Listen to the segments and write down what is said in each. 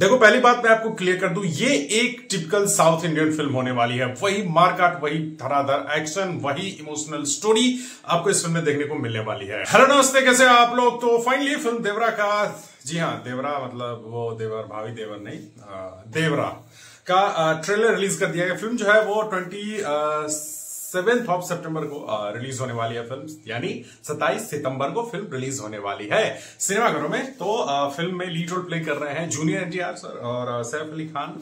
देखो, पहली बात मैं आपको क्लियर कर दूँ, ये एक टिपिकल साउथ इंडियन फ़िल्म होने वाली है। वही मारकाट वही धराधर एक्शन वही इमोशनल स्टोरी आपको इस फ़िल्म में देखने को मिलने वाली है। हेलो नमस्ते, कैसे आप लोग? तो फाइनली फ़िल्म देवरा का, जी हाँ देवरा मतलब वो देवर, भावी देवर नहीं देवरा का ट्रेलर रिलीज़ कर दिया गया। फ़िल्म जो है वो ट्वेंटी सेवेंथ ऑफ़ सितंबर को रिलीज़ होने वाली है फ़िल्म यानी 27 सितंबर को फ़िल्म रिलीज़ होने वाली है। सिनेमाघरों में तो फ़िल्म में लीड रोल प्ले कर रहे हैं जूनियर एनटीआर सर और सैफ अली खान।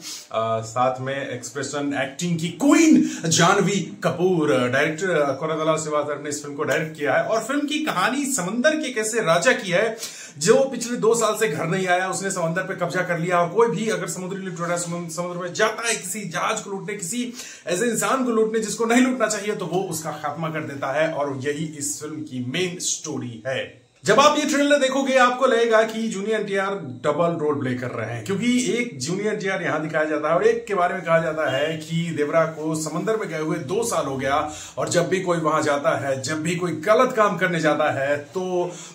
साथ में एक्सप्रेशन एक्टिंग की क्वीन जानवी कपूर। डायरेक्टर कोरदला सिवासर ने इस फ़िल्म को डायरेक्ट किया है और फ़िल्म की कहानी समंदर के कैसे राजा की है, जो पिछले दो साल से घर नहीं आया। उसने समंदर पे कब्जा कर लिया और कोई भी अगर समुद्री लुटेरा समुद्र में जाता है किसी जहाज़ को लूटने, किसी ऐसे इंसान को लूटने जिसको नहीं लूटना चाहिए तो वो उसका खात्मा कर देता है और यही इस फ़िल्म की मेन स्टोरी है। जब आप ये ट्रेलर देखोगे, आपको लगेगा कि junior NTR double role play कर रहे हैं। क्योंकि एक जूनियर एनटीआर यहाँ दिखाया जाता है और एक के बारे में कहा जाता है कि देवरा को समंदर में गए हुए दो साल हो गया और जब भी कोई वहाँ जाता है, जब भी कोई गलत काम करने जाता है तो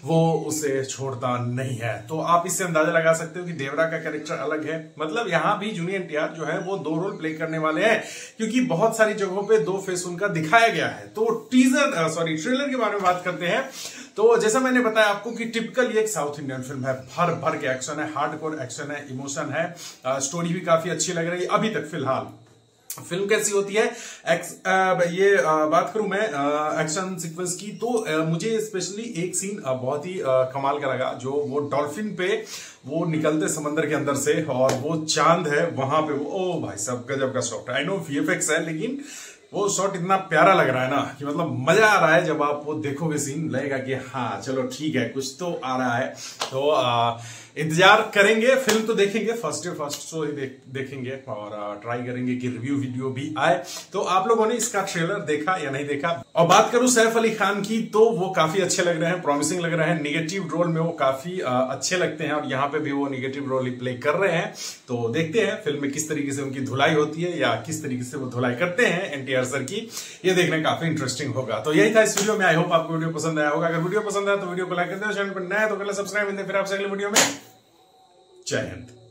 वो उसे छोड़ता नहीं है। तो आप इससे अंदाज़ा लगा सकते हो कि देवरा का कैरेक्टर अलग है। मतलब यहाँ भी जूनियर एनटीआर जो है, वो दो रोल प्ले करने वाले हैं, क्योंकि बहुत सारी जगहों पर दो फेस उनका दिखाया गया है। तो टीजर सॉरी ट्रेलर के बारे में बात करते हैं। तो जैसा मैंने बताया आपको कि टिपिकल ये एक साउथ इंडियन फ़िल्म है। भर भर के एक्शन है हार्ड कोर एक्शन है इमोशन है। स्टोरी भी काफ़ी अच्छी लग रही है अभी तक फ़िलहाल। फ़िल्म कैसी होती है? एक्स, आ, ये आ, बात करूँ मैं एक्शन सीक्वेंस की तो आ, मुझे स्पेशली एक सीन बहुत ही कमाल का लगा जो वो डॉल्फिन पे वो निकलते समंदर के अंदर से और वो चाँद है वहाँ पे वो ओ भाई सब गजब का शॉट आई नो वीएफएक्स है लेकिन वो शॉट इतना प्यारा लग रहा है ना कि मतलब मज़ा आ रहा है जब आप वो देखोगे सीन लगेगा कि हाँ चलो ठीक है कुछ तो आ रहा है। तो आ, इंतज़ार करेंगे फ़िल्म तो देखेंगे फ़र्स्ट डे फ़र्स्ट शो ही देख, देखेंगे और ट्राई करेंगे कि रिव्यू वीडियो भी आए। तो आप लोगों ने इसका ट्रेलर देखा या नहीं देखा? और बात करूँ सैफ अली खान की तो वो काफ़ी अच्छे लग रहे हैं प्रॉमिसिंग लग रहे हैं। निगेटिव रोल में वो काफ़ी अच्छे लगते हैं और यहाँ पे भी वो निगेटिव रोल प्ले कर रहे हैं। तो देखते हैं फ़िल्म में किस तरीके से उनकी धुलाई होती है या किस तरीके से वो धुलाई करते हैं एनटीआर सर की। ये देखने काफ़ी इंटरेस्टिंग होगा। तो यही था इस वीडियो में। आई होप आपको वीडियो पसंद आया होगा। अगर वीडियो पसंद आया तो वीडियो को लाइक कर दे चैनल पर नया तो आप सब्सक्राइब फिर आपसे अगले वीडियो में जय हिंद।